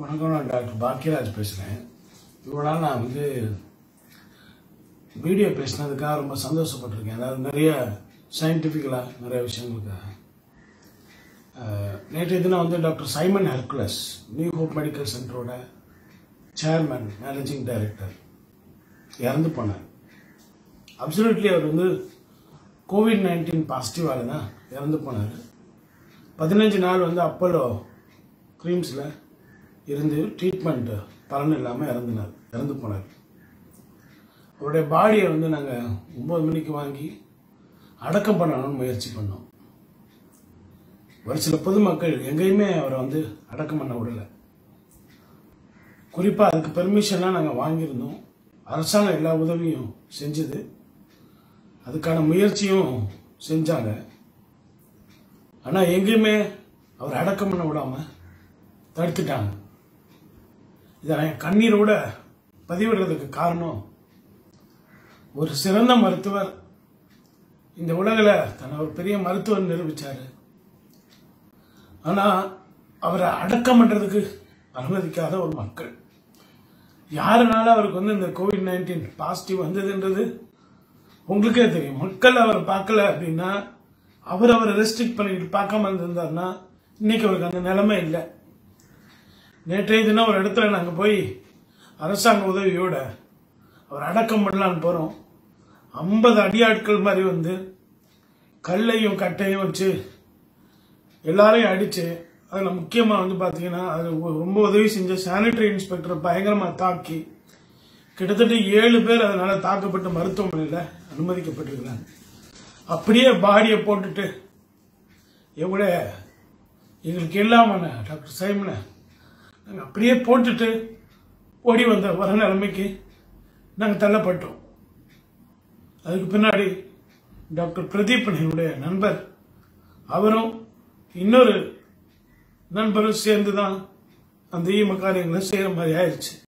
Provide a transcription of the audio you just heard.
வணக்கம் நான் டாக்டர் பாக்கியராஜ் பேசுகிறேன் இவ்வளோ நாள் நான் வந்து வீடியோ பேசினதுக்காக ரொம்ப சந்தோஷப்பட்டிருக்கேன். அதாவது நிறைய சயின்டிஃபிக்கலாக நிறைய விஷயங்களுக்காக. நேற்று நேற்றைய தினம் வந்து doctor Simon Hercules New Hope medical சென்டரோட chairman managing director இறந்து போனார். அப்சல்யூட்லி அவர் வந்து கோவிட் நைன்டீன் பாசிட்டிவாக தான் இறந்து போனார். பதினஞ்சு நாள் வந்து அப்போலோ க்ரீம்ஸில் இருந்து ட்ரீட்மெண்ட் பலன் இல்லாமல் இறந்துனார் இறந்து போனார். அவருடைய பாடியை வந்து நாங்கள் ஒம்பது மணிக்கு வாங்கி அடக்கம் பண்ணணும்னு முயற்சி பண்ணோம். ஒரு சில பொதுமக்கள் எங்கேயுமே அவரை வந்து அடக்கம் பண்ண விடலை. குறிப்பாக அதுக்கு பெர்மிஷன்லாம் நாங்கள் வாங்கியிருந்தோம். அரசாங்கம் எல்லா உதவியும் செஞ்சது. அதுக்கான முயற்சியும் செஞ்சாங்க. ஆனால் எங்கேயுமே அவர் அடக்கம் பண்ண விடாமல் தடுத்துட்டாங்க. இதை நான் என் கண்ணீரோட பதிவிடுறதுக்கு காரணம் ஒரு சிறந்த மருத்துவர் இந்த உலகில் தன்னை ஒரு பெரிய மருத்துவர் நிரூபித்தார் ஆனால் அவரை அடக்கம் பண்ணுறதுக்கு அனுமதிக்காத ஒரு மக்கள். யாருனால அவருக்கு வந்து இந்த கோவிட் நைன்டீன் பாசிட்டிவ் வந்ததுன்றது உங்களுக்கே தெரியும். மக்கள் அவரை பார்க்கல அப்படின்னா அவர் அவரை ரெஸ்ட்ரிக்ட் பண்ணிட்டு பார்க்காம இருந்திருந்தாருன்னா இன்னைக்கு அவருக்கு அந்த நிலைமை இல்லை. நேற்றைய தினம் ஒரு இடத்துல நாங்கள் போய் அரசாங்க உதவியோட அவர் அடக்கம் பண்ணலான்னு போகிறோம் ஐம்பது அடியாட்கள் மாதிரி வந்து கல்லையும் கட்டையும் வச்சு எல்லாரையும் அடித்து அதில் முக்கியமாக வந்து பார்த்தீங்கன்னா அது ரொம்ப உதவி செஞ்ச சானிட்டரி இன்ஸ்பெக்டரை பயங்கரமாக தாக்கி கிட்டத்தட்ட ஏழு பேர் அதனால் தாக்கப்பட்டு மருத்துவமனையில் அனுமதிக்கப்பட்டிருக்கிறாங்க. அப்படியே பாடியை போட்டுட்டு எவ்வளோ எங்களுக்கு இல்லாமண்ண டாக்டர் சைமனை அப்படியே போட்டுட்டு ஓடி வந்த வர நிலைமைக்கு நாங்கள் தள்ளப்பட்டோம். அதுக்கு பின்னாடி டாக்டர் பிரதீப் என்னுடைய நண்பர் அவரும் இன்னொரு நண்பரும் சேர்ந்து தான் அந்த ஈம காரியங்களை செய்கிற மாதிரி ஆயிடுச்சு.